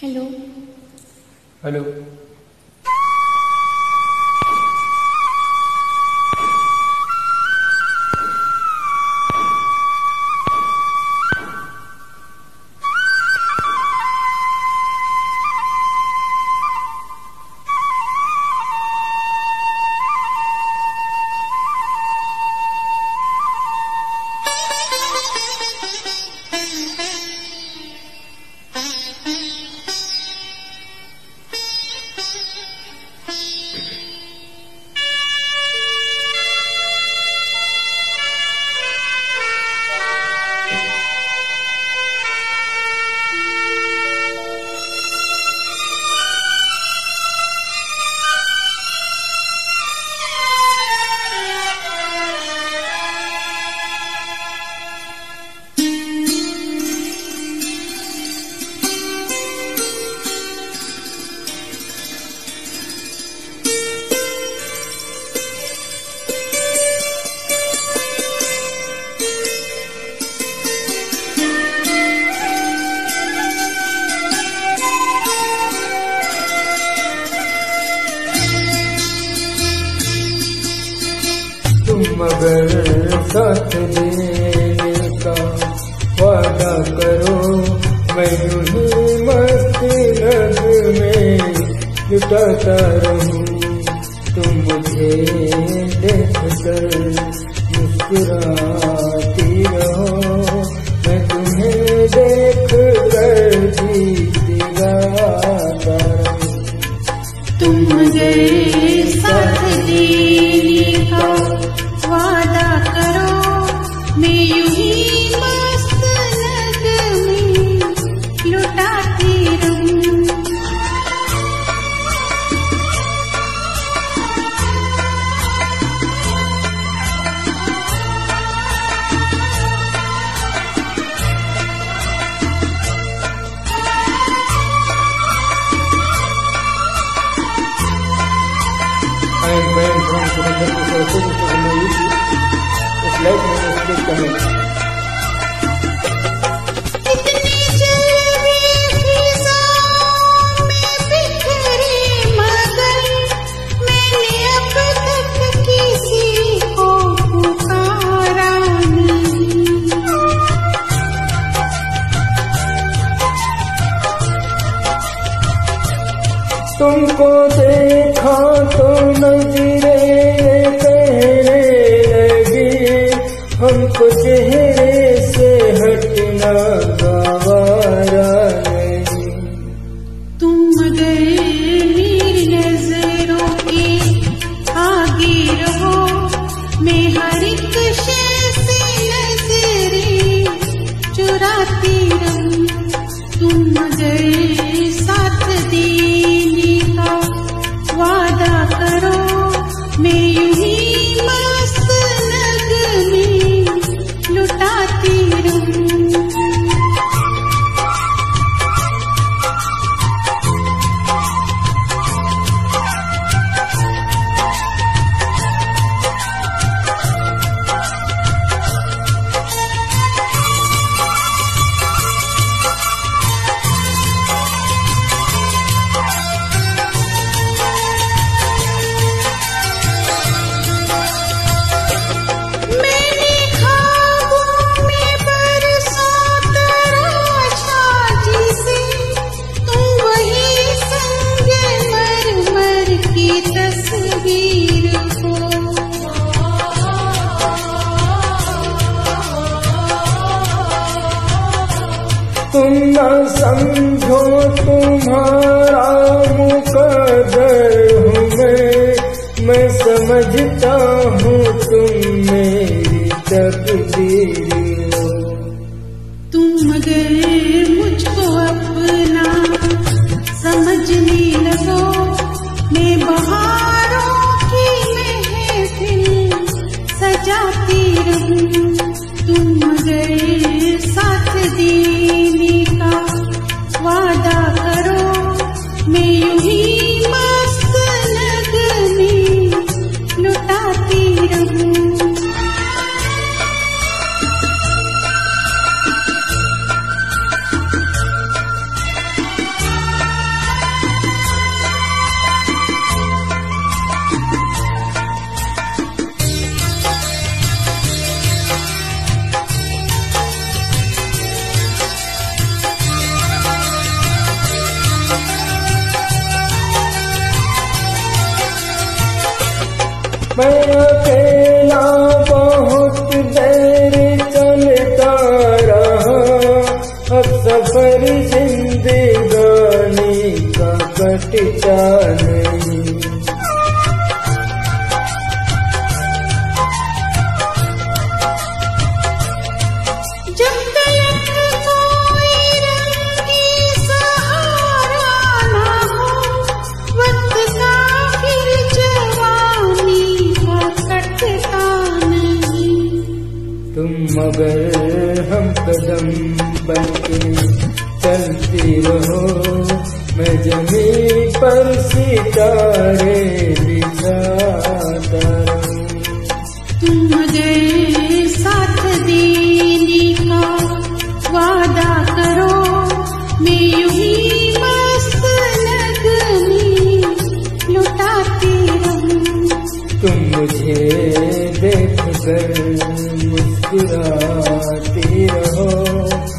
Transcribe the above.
Hello. Hello. देने का वादा करो, मैं यूँ ही मस्त में जुटाता रहूँ। तुम मुझे देख कर मुस्कुराती Sokaklarımızda çok mutlu olmalıyız. Özellikle özellikle तुमको देखा तो नजरे कहने लगी। हमको चेहरे से हटना गवारा तुम न समझो तुम्हारा मुकदर हूँ मैं। समझता हूँ तुम मेरी तकदीर। तुम गए मुझको अपना समझने लगो। मैं बहारों की महफिल सजाती रहूँ। तुम गए सफर जिंदगानी का कटता नहीं मगर हम कदम बनके चलते रहो। मैं जमी पर सितारे तुम मुझे साथ देने का वादा करो। मैं हो